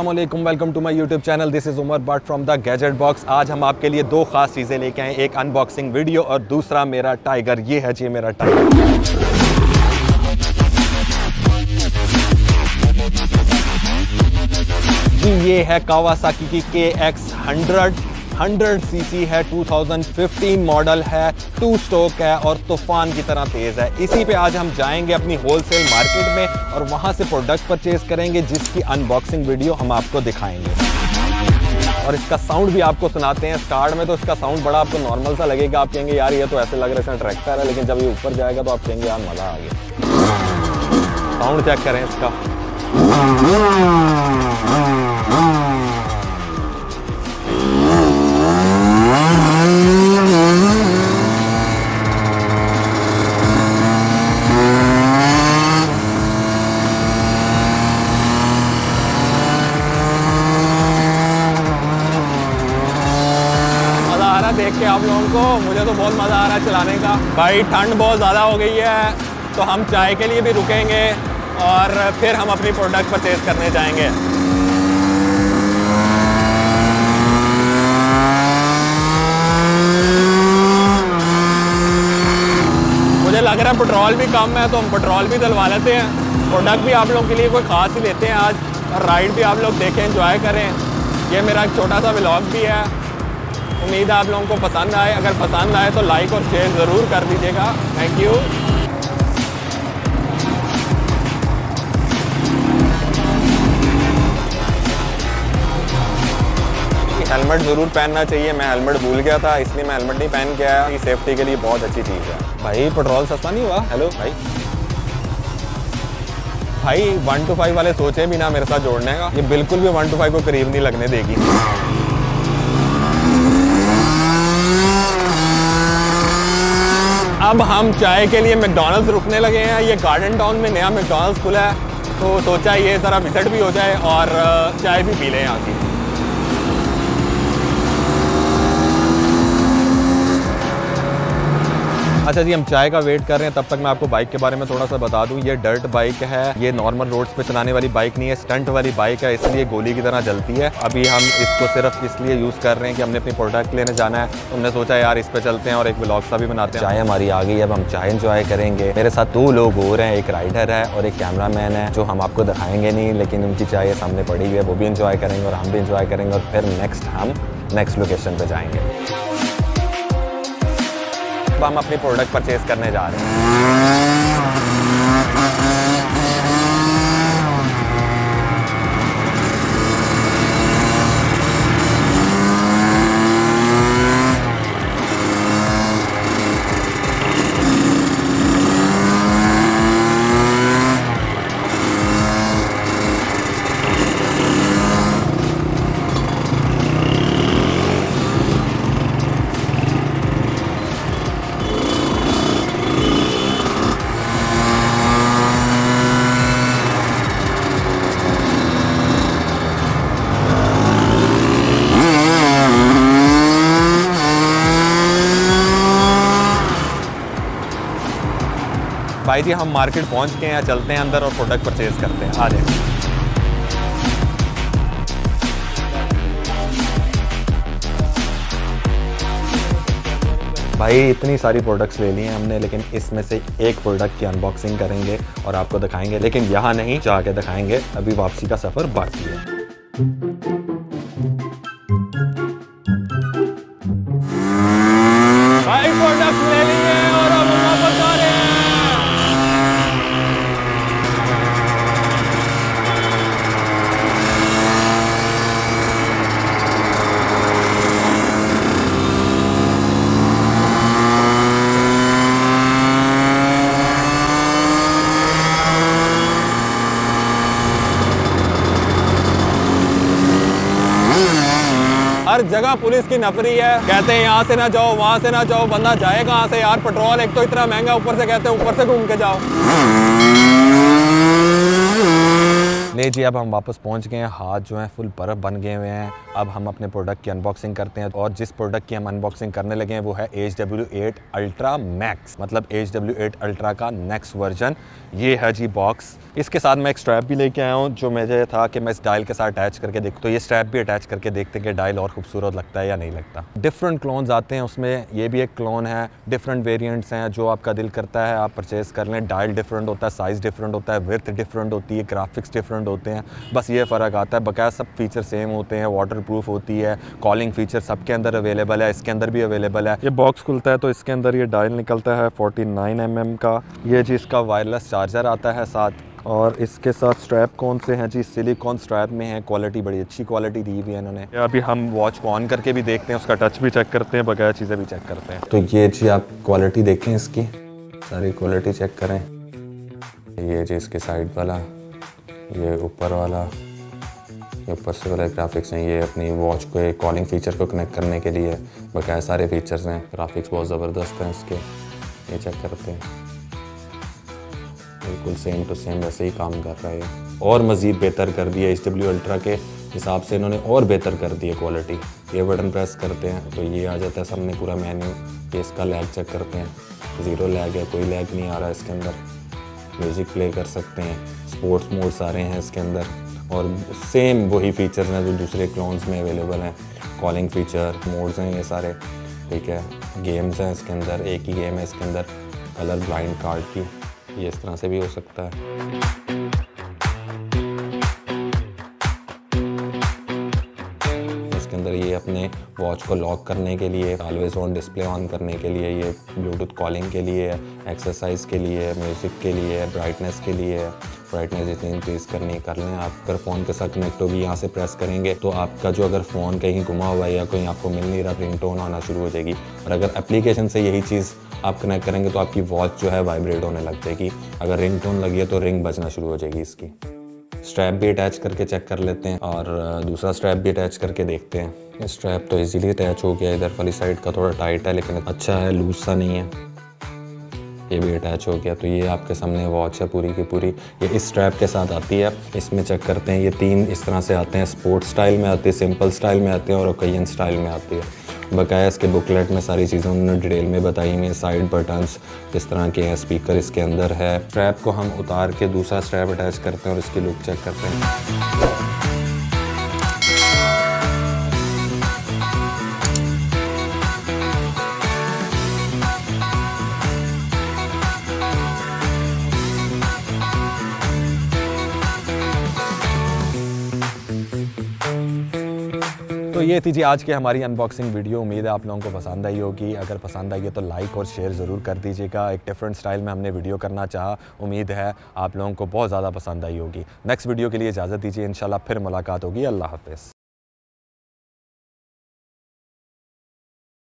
Aslam welcome to my YouTube channel this is Umar Butt from the gadget box आज हम आपके लिए दो खास चीज़ें लेके आए एक अनबॉक्सिंग वीडियो और दूसरा मेरा टाइगर ये है जी मेरा टाइगर ये है कावासाकी की के एक्स हंड्रेड हंड्रेड सी है 2015 मॉडल है टू स्टोक है और तूफ़ान की तरह तेज़ है। इसी पे आज हम जाएँगे अपनी होलसेल मार्केट में और वहाँ से प्रोडक्ट परचेज करेंगे, जिसकी अनबॉक्सिंग वीडियो हम आपको दिखाएँगे। और इसका साउंड भी आपको सुनाते हैं। स्टार्ट में तो इसका साउंड बड़ा आपको नॉर्मल सा लगेगा। आप कहेंगे, यार, ये तो ऐसे लग रहा है ट्रैक्टर है, लेकिन जब ये ऊपर जाएगा तो आप कहेंगे, यार, मज़ा आ गया। साउंड चेक करें इसका। आप लोगों को। मुझे तो बहुत मज़ा आ रहा है चलाने का। भाई, ठंड बहुत ज़्यादा हो गई है तो हम चाय के लिए भी रुकेंगे और फिर हम अपनी प्रोडक्ट परचेज करने जाएँगे। मुझे लग रहा है पेट्रोल भी कम है तो हम पेट्रोल भी डलवा लेते हैं। प्रोडक्ट भी आप लोगों के लिए कोई ख़ास ही लेते हैं आज। और राइड भी आप लोग देखें इंजॉय करें। ये मेरा एक छोटा सा ब्लॉग भी है। उम्मीद है आप लोगों को पसंद आए। अगर पसंद आए तो लाइक और शेयर ज़रूर कर दीजिएगा। थैंक यू हेलमेट ज़रूर पहनना चाहिए। मैं हेलमेट भूल गया था, इसलिए मैं हेलमेट नहीं पहन के आया। ये सेफ्टी के लिए बहुत अच्छी चीज़ है। भाई पेट्रोल सस्ता नहीं हुआ? हेलो भाई। भाई वन टू फाइव वाले सोचे भी ना मेरे साथ जोड़ने का। ये बिल्कुल भी वन टू फाइव को करीब नहीं लगने देगी। अब हम चाय के लिए मैकडोनल्ड्स रुकने लगे हैं। ये गार्डन टाउन में नया मैकडोनल्ड्स खुला है। तो सोचा ये ज़रा विज़िट भी हो जाए और चाय भी पी लें यहाँ की। अच्छा जी, हम चाय का वेट कर रहे हैं, तब तक मैं आपको बाइक के बारे में थोड़ा सा बता दूँ। ये डर्ट बाइक है, ये नॉर्मल रोड्स पे चलाने वाली बाइक नहीं है स्टंट वाली बाइक है, इसलिए गोली की तरह जलती है। अभी हम इसको सिर्फ़ इसलिए यूज़ कर रहे हैं कि हमने अपनी प्रोडक्ट लेने जाना है। हमने सोचा, यार, इस पर चलते हैं और एक ब्लॉग सा भी बनाते हैं। चाय हमारी आ गई, अब हम चाय इंजॉय करेंगे। मेरे साथ दो लोग हो रहे हैं, एक राइडर है और एक कैमरा है, जो हम आपको दिखाएँगे नहीं, लेकिन उनकी चाय सामने पड़ी हुई है, वो भी इंजॉय करेंगे और हम भी इंजॉय करेंगे और फिर नेक्स्ट हम नेक्स्ट लोकेशन पर जाएँगे। हम अपनी प्रोडक्ट परचेज करने जा रहे हैं। भाई जी, हम मार्केट पहुँच गए हैं, चलते हैं अंदर और प्रोडक्ट परचेज करते हैं। आ जाए। भाई, इतनी सारी प्रोडक्ट्स ले ली हैं हमने, लेकिन इसमें से एक प्रोडक्ट की अनबॉक्सिंग करेंगे और आपको दिखाएँगे। लेकिन यहाँ नहीं, जाके दिखाएँगे। अभी वापसी का सफ़र बाकी है। हर जगह पुलिस की नफरी है। कहते हैं, यहाँ से ना जाओ, वहाँ से ना जाओ, बंदा जाए कहाँ से यार, पेट्रोल एक तो इतना महँगा ऊपर से कहते हैं, ऊपर से घूम के जाओ। ले जी, अब हम वापस पहुँच गए हैं। हाथ जो हैं, फुल बर्फ़ बन गए हुए हैं। अब हम अपने प्रोडक्ट की अनबॉक्सिंग करते हैं और जिस प्रोडक्ट की हम अनबॉक्सिंग करने लगे हैं, वो है H W eight ultra max मतलब एच डब्ल्यू एट अल्ट्रा का नेक्स्ट वर्जन ये है जी बॉक्स इसके साथ मैं एक स्ट्रैप भी लेके आया हूँ, जो मुझे था कि मैं इस डायल के साथ अटैच करके देख। तो ये स्ट्रैप भी अटैच करके देखते हैं कि डायल और खूबसूरत लगता है या नहीं लगता। डिफरेंट क्लोन्स आते हैं उसमें। ये भी एक क्लोन है। डिफरेंट वेरियंट्स हैं जो आपका दिल करता है, आप परचेज़ कर लें। डायल डिफरेंट होता है साइज़ डिफरेंट होता है विर्थ डिफरेंट होती है ग्राफिक्स डिफरेंट होते हैं। बस ये फ़र्क आता है बकाया सब फीचर सेम होते हैं वाटर प्रूफ होती है कॉलिंग फीचर सबके अंदर अवेलेबल है इसके अंदर भी अवेलेबल है। ये बॉक्स खुलता है तो इसके अंदर ये डायल निकलता है फोर्टी नाइन mm का। ये जी इसका वायरलेस चार्जर आता है साथ। और इसके साथ स्ट्रैप कौन से हैं जी? सिलिकॉन स्ट्रैप में है क्वालिटी बड़ी अच्छी क्वालिटी दी हुई है इन्होंने। अभी हम वॉच को ऑन करके भी देखते हैं उसका टच भी चेक करते हैं बगैर चीज़ें भी चेक करते हैं। तो ये जी आप क्वालिटी देखें इसकी। सारी क्वालिटी चेक करें। ये जी इसके साइड वाला। ये ऊपर वाला, ये ऊपर से वाले ग्राफिक्स हैं, ये अपनी वॉच को कॉलिंग फीचर को कनेक्ट करने के लिए बकाया सारे फीचर्स हैं। ग्राफिक्स बहुत ज़बरदस्त हैं इसके, ये चेक करते हैं। बिल्कुल सेम टू सेम वैसे ही काम कर रहा है और मज़ीद बेहतर कर दिया एच डब्ल्यू अल्ट्रा के हिसाब से इन्होंने और बेहतर कर दिया क्वालिटी ये बटन प्रेस करते हैं तो ये आ जाता है सामने पूरा मेन्यू ये इसका लैग चेक करते हैं। ज़ीरो लैग है, कोई लैग नहीं आ रहा इसके अंदर। म्यूज़िक प्ले कर सकते हैं। स्पोर्ट्स मोड सारे हैं इसके अंदर। और सेम वही फीचर्स हैं जो दूसरे क्लोन्स में अवेलेबल हैं। कॉलिंग फीचर मोड्स हैं ये सारे। ठीक है? गेम्स हैं इसके अंदर, एक ही गेम है इसके अंदर। कलर ब्लाइंड कार्ड की, ये इस तरह से भी हो सकता है। ये अपने वॉच को लॉक करने के लिए ऑलवेज ऑन डिस्प्ले ऑन करने के लिए, ये ब्लूटूथ कॉलिंग के लिए एक्सरसाइज के लिए म्यूज़िक के लिए ब्राइटनेस के लिए ब्राइटनेस जितनी इंक्रीज़ करनी कर लें। आप अगर फ़ोन के साथ कनेक्ट होगी, यहाँ से प्रेस करेंगे तो आपका जो अगर फ़ोन कहीं घुमा हुआ है या कोई आपको मिल नहीं रहा रिंग टोन आना शुरू हो जाएगी। और अगर एप्लीकेशन से यही चीज़ आप कनेक्ट करेंगे तो आपकी वॉच जो है वाइब्रेट होने लग जाएगी। अगर रिंग टोन लगी है तो रिंग बजना शुरू हो जाएगी इसकी। स्ट्रैप भी अटैच करके चेक कर लेते हैं और दूसरा स्ट्रैप भी अटैच करके देखते हैं। स्ट्रैप तो इजीली अटैच हो गया इधर वाली साइड का थोड़ा टाइट है, लेकिन अच्छा है लूज सा नहीं है। ये भी अटैच हो गया। तो ये आपके सामने वॉच है पूरी की पूरी। ये इस स्ट्रैप के साथ आती है। इसमें चेक करते हैं। ये तीन इस तरह से आते हैं। स्पोर्ट्स स्टाइल में आती है सिंपल स्टाइल में आते हैं और ओकैन स्टाइल में आती है। बकाया इसके बुकलेट में सारी चीज़ें उन्होंने डिटेल में बताई हुई साइड बटन्स किस तरह के हैं स्पीकर इसके अंदर है। स्ट्रैप को हम उतार के दूसरा स्ट्रैप अटैच करते हैं और इसकी लुक चेक करते हैं। ये थी जी आज की हमारी अनबॉक्सिंग वीडियो उम्मीद है आप लोगों को पसंद आई होगी। अगर पसंद आई है तो लाइक और शेयर ज़रूर कर दीजिएगा। एक डिफरेंट स्टाइल में हमने वीडियो करना चाहा। उम्मीद है आप लोगों को बहुत ज़्यादा पसंद आई होगी। नेक्स्ट वीडियो के लिए इजाज़त दीजिए। इन फिर मुलाकात होगी। अल्लाह हाफिज़।